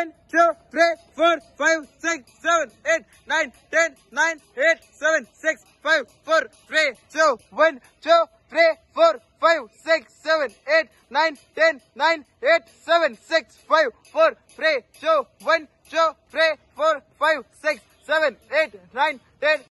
one, two, three, four, five, six, seven, eight, nine, ten, nine, eight, seven, six, five, four, three, two, one, two, three, four, five, six, seven, eight, nine, ten, nine, eight, seven, six, five, four, three, two, one, two, three, four, five, six, seven, eight, nine, ten.